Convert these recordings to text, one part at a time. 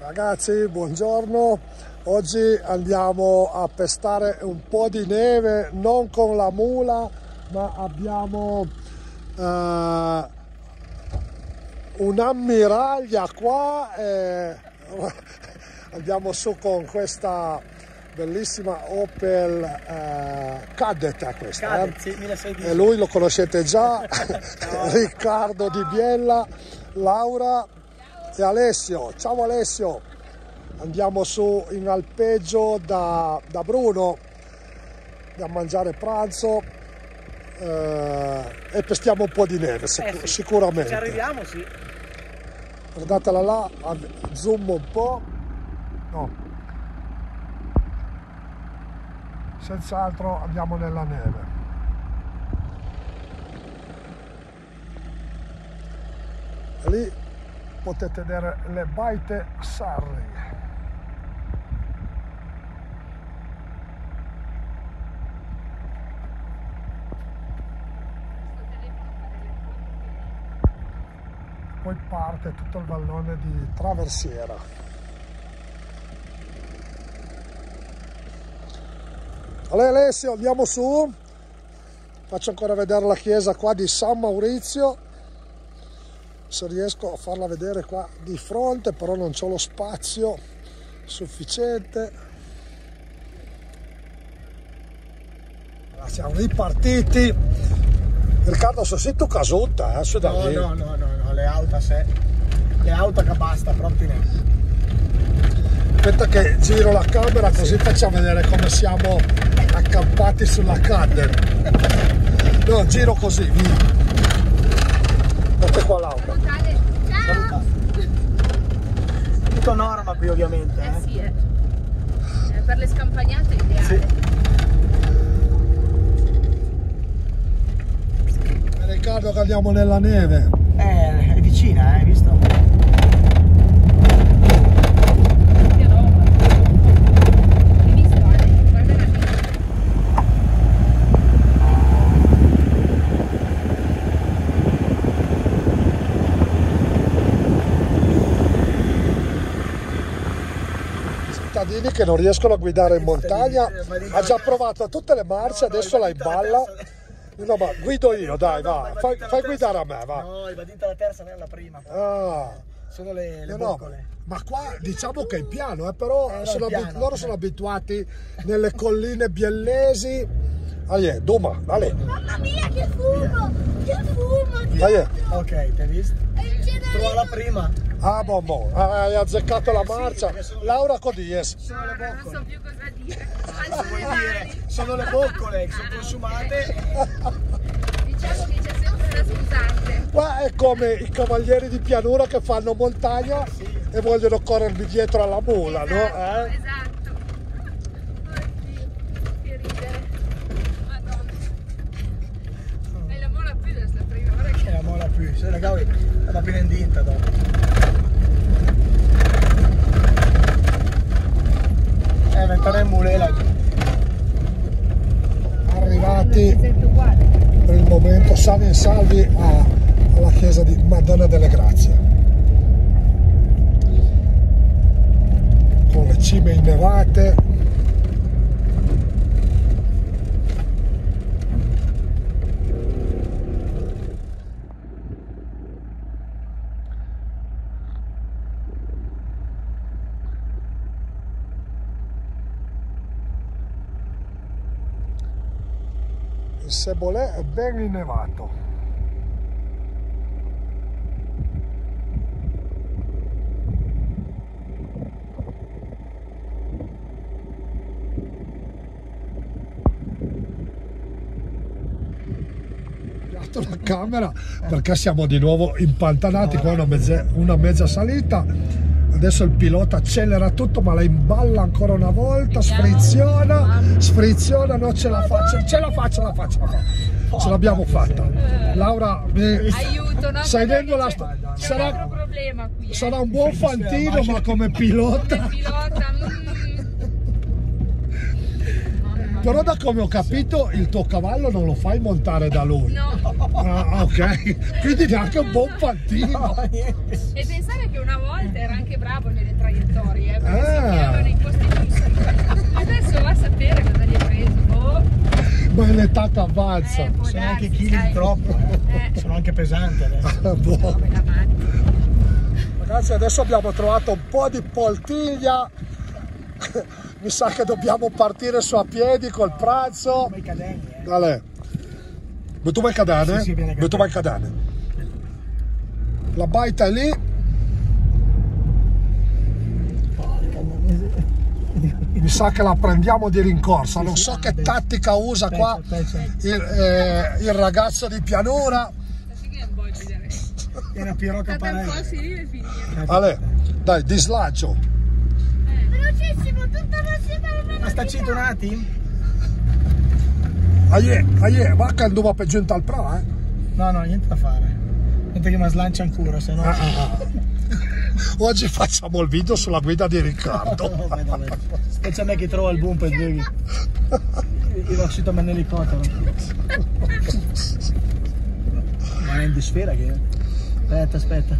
Ragazzi, buongiorno. Oggi andiamo a pestare un po' di neve, non con la mula, ma abbiamo eh, un'ammiraglia qua e andiamo su con questa bellissima Opel eh, Cadet questa Cadet, eh. sì, 1600. e lui lo conoscete già Riccardo Di Biella Laura e Alessio. Ciao Alessio. Andiamo su in alpeggio da, da Bruno a mangiare pranzo eh, e pestiamo un po' di neve sic- Eh sì. sicuramente. Ci arriviamo, sì. guardatela là zoom un po' no. Senz'altro andiamo nella neve. E lì potete vedere le baite Sarri. Poi parte tutto il vallone di Traversiera. Allora Alessio andiamo su. Faccio ancora vedere la chiesa qua di San Maurizio se riesco a farla vedere qua di fronte però non c'ho lo spazio sufficiente. Siamo ripartiti Riccardo se sei tu casuta eh, No, no, no, no, no, le auto sé. Le auto che basta, proprio ne. aspetta che giro la camera così facciamo vedere come siamo accampati sulla cadden. No giro così via metti qua l'auto Saluta. Tutto norma qui ovviamente, Eh eh. sì, eh. Eh, per le scampagnate è ideale. Sì. Riccardo che andiamo nella neve Eh, è vicina, eh, hai visto? Che roba. Hai visto, Ale? Guarda la mia. Cittadini che non riescono a guidare in montagna dico- ha già provato tutte le marce adesso la in badito alla balla terza- no ma guido io dai va fai, fai guidare a me va No, il badito alla terza non è la prima. ah. Sono le, le No, ma qua diciamo che è piano, eh, però Eh, no, sono piano. abitu- loro sono abituati nelle colline biellesi. Allora, Duma, vale, Mamma mia che fumo! Che fumo! vai. Ok, ti hai visto? Trova la prima. Ah, boh, boh, hai azzeccato la marcia. Laura Codies. Sono le Ah, non boccole. so più cosa dire. Cosa vuoi dire? Sono le boccole che sono consumate. Diciamo che c'è sempre una scusante. Qua è come i cavalieri di pianura che fanno montagna e vogliono corrermi dietro alla mula, no? Esatto, Eh? esatto. Oddio, che ridere. Madonna. E la mola più da sta prima, guarda che... E la mola più. Se la cavi, la piena indinta dopo. Eh, ventane in mulela. Arrivati Pezzetto uguale. per il momento sani e salvi a- alla chiesa di Madonna delle Grazie. Con le cime innevate. Il Sebolè ben innevato. cambiato la camera perché siamo di nuovo impantanati qua una mezza, una mezza salita adesso il pilota accelera tutto ma la imballa ancora una volta sfriziona sfriziona non ce la faccio ce la faccio ce la faccio ce la faccio. ce l'abbiamo fatta Laura mi- Aiuto, no? Stai la un sarà- altro problema qui. eh. sarà un buon fantino ma come pilota però da come ho capito il tuo cavallo non lo fai montare da lui No, Ah, ok quindi neanche un buon fantino No, niente. e pensare che una volta era anche bravo nelle traiettorie. eh, perché Ah. si chiamano i posti giusti. Adesso va a sapere cosa gli hai preso. Oh, Ma è l'età che avanza. eh, Sono anche chili sai. troppo. eh. Sono anche pesanti adesso. Boh. La matti. Ragazzi, adesso abbiamo trovato un po' di poltiglia. Mi sa che dobbiamo partire su a piedi col pranzo. Eh. Dale. Ma tu vai cadane? Sì, sì, viene Ma tu vai cadane. La baita è lì. Mi sa che la prendiamo di rincorsa. Non so che tattica usa qua il, eh, il ragazzo di pianura. Vedere. Era Pirocca finire. Ale, dai, dislaggio. Velocissimo, tutto veloce, Ma sta cintonati? Aie, aie, va che andiamo per giunta al pra, eh. No, no, niente da fare. Niente che mi slancia ancora, se no... Ah, ah, ah. Oggi facciamo il video sulla guida di Riccardo. Specie a me che trova il boom per svevi. Io ho uscito me l'elicottero. Ma è in disfera che... Aspetta, aspetta.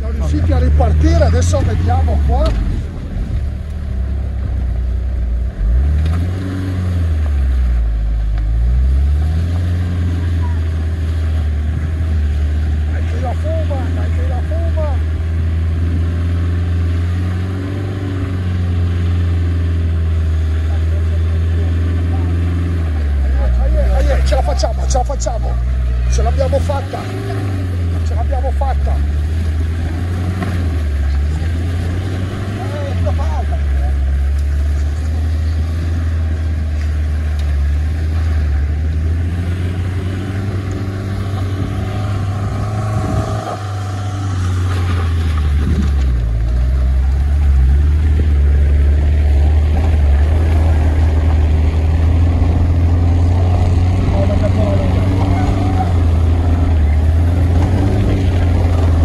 Siamo riusciti a ripartire, adesso vediamo qua. Ce la facciamo, ce la facciamo. Ce l'abbiamo fatta. Ce l'abbiamo fatta. Eh, sto falta.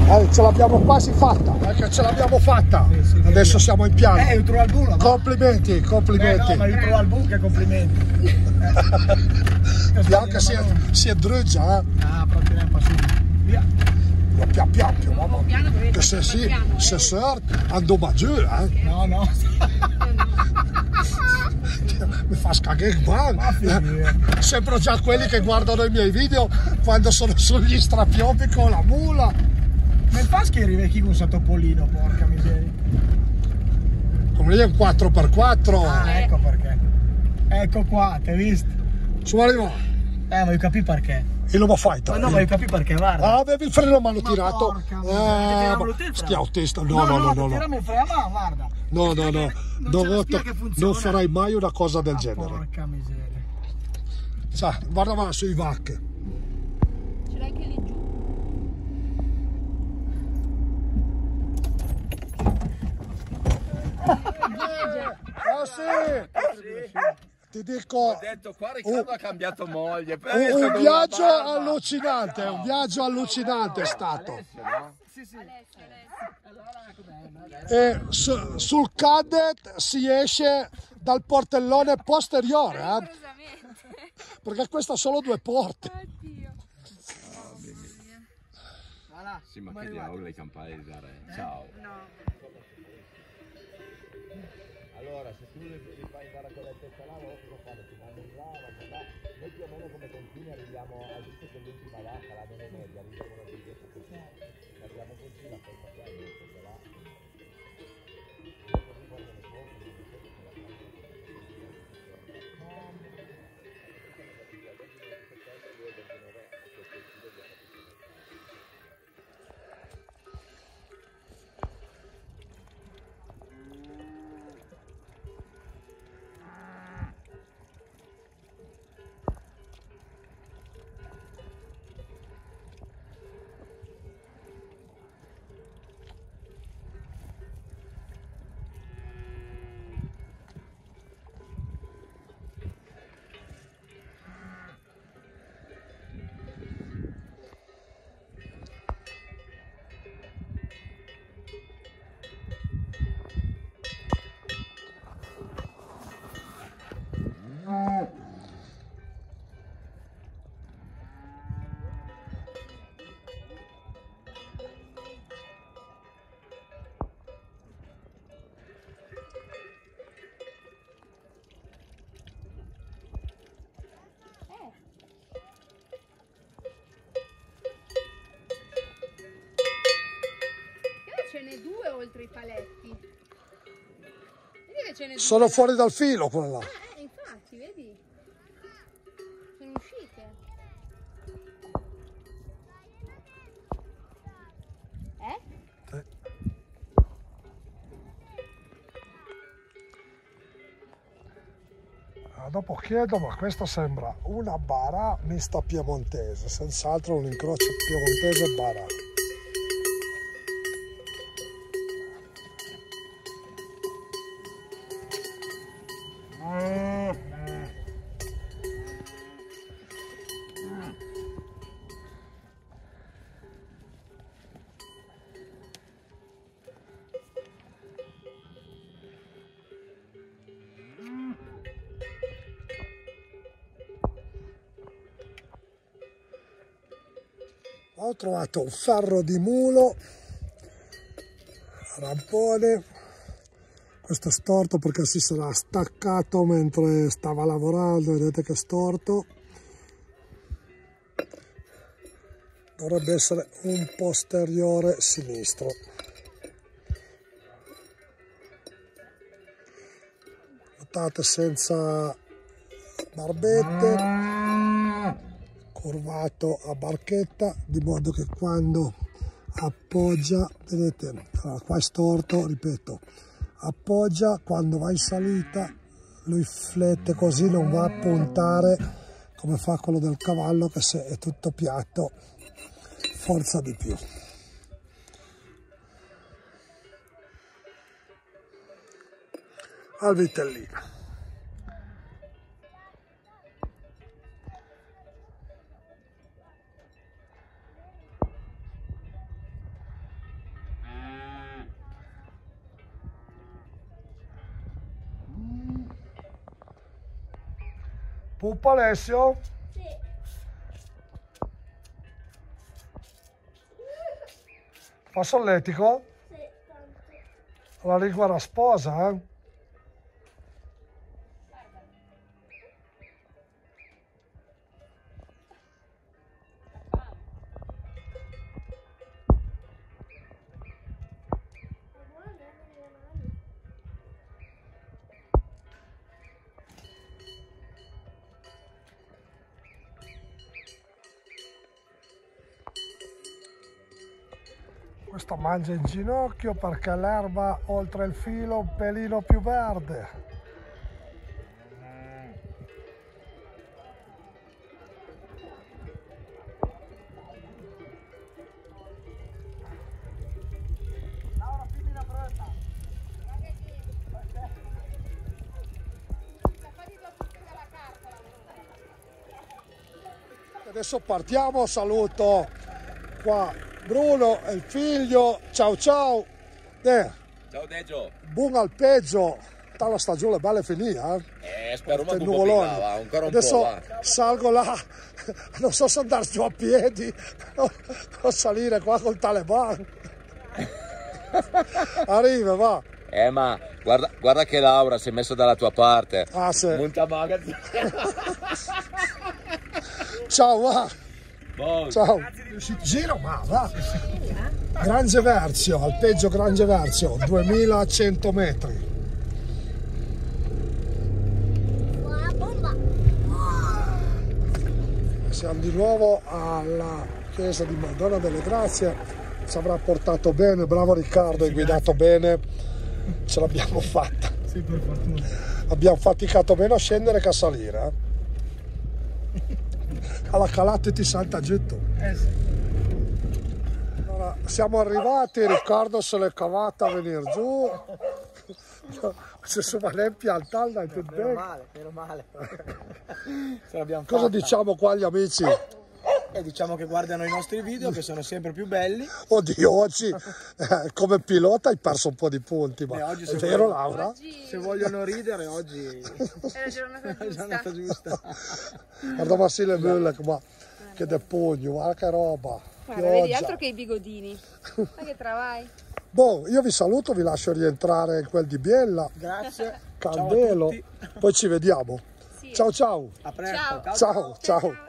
Eh, ce l'abbiamo quasi fatta, perché ce l'abbiamo fatta. Sì, sì, Adesso siamo in piano. Eh, io trovo al bulo, ma... Complimenti, Eh, complimenti. no, ma io trovo al buco che complimenti. Bianca si, si addruggia, eh. Ah, proprio è possibile. Via. Ma Pian pian, pian, Piano, mamma. Che se si, eh. se sort, andiamo giù, eh. No, no. Mi fa scagare. Eh, Sembro già quelli che guardano i miei video quando sono sugli strapiombi con la mula. Nel Faschi arrivi con un topolino, porca miseria. Come lì è un 4x4. Ah, ecco perché. Ecco qua, ti hai visto? Su arriva. Eh, voglio capire perché. E lo fai Ma no, voglio capire perché, guarda. Ah, avevi il freno a mano Ma tirato. porca Eh, ma- te il freno. sti autista. No, no, no, no. no. Tirami il freno a mano, guarda. No, no, no, Non non, farai mai una cosa del Ah, genere. Porca miseria. Sa, guarda va sui vacche. Ce l'hai anche lì giù. Ah sì! Ti dico, Ho detto qua Riccardo ha cambiato moglie. un, un viaggio barba. allucinante, un viaggio allucinante è stato. E su- sul cadet si esce dal portellone posteriore, eh, perché questo ha solo due porte. Oddio. Sì, ma che diavolo le campane di dare. Ciao. No. Allora, se tu li fai andare a quella testa là, cosa fanno? Ti vanno in là, vanno là. Noi più o meno come continui arriviamo a giusto che l'ultima vacca, la media, arriviamo alla biglietta così. Arriviamo così, la porta qua, due oltre i paletti. Vedi che ce due. Sono là. fuori dal filo quella. Eh, infatti, vedi? Sono uscite. Eh? Ah, dopo chiedo, ma questa sembra una bara mista piemontese, senz'altro un incrocio piemontese Ho trovato un ferro di mulo, rampone, questo è storto perché si sarà staccato mentre stava lavorando, vedete che è storto. Dovrebbe essere un posteriore sinistro. Notate senza barbette curvato a barchetta di modo che quando appoggia vedete allora, qua è storto ripeto appoggia quando va in salita lui flette così non va a puntare come fa quello del cavallo che se è tutto piatto forza di più. Al vitellino Pupa Alessio? Fa solletico? La lingua rasposa, eh? Questo mangia in ginocchio perché l'erba oltre il filo un pelino più verde. Adesso partiamo, saluto qua Bruno e il figlio, ciao ciao. Eh, Ciao Deggio. buon alpeggio, la stagione bella è finita. Eh? Eh, spero ma nuvoloni. va, ancora un Adesso po', salgo là, non so se andare giù a piedi o, o salire qua col Taliban. Arriva, va. Eh, ma guarda, guarda che Laura si è messa dalla tua parte. Ah, sì. Munta magazzi. Ciao, va. Ciao. Giro, ma va. Grange Verzio, alpeggio Grange Verzio, 2100 metri. Siamo di nuovo alla chiesa di Madonna delle Grazie. Ci avrà portato bene, bravo Riccardo, hai guidato bene. Ce l'abbiamo fatta. Sì, per fortuna. Abbiamo faticato meno a scendere che a salire. eh. Alla calata ti salta tu. Eh sì. Allora, siamo arrivati, Riccardo se l'è cavata a venire giù. Se su Valempia al talda è tutto Meno bene. male, meno male. Ce l'abbiamo Cosa fatta. diciamo qua agli amici? E diciamo che guardano i nostri video che sono sempre più belli. Oddio, oggi eh, come pilota hai perso un po' di punti, ma oggi è vero vuoi- Laura? Oggi Se vogliono ridere oggi è la giornata è la giusta. giornata giusta. Guarda Massile Müller, ma che de pugno, guarda che roba. Guarda, vedi, altro che i bigodini. Ma che travai. Boh, io vi saluto, vi lascio rientrare in quel di Biella, Grazie. Candelo, Ciao a tutti. poi ci vediamo. Sì. Ciao ciao, A presto. Ciao. ciao ciao.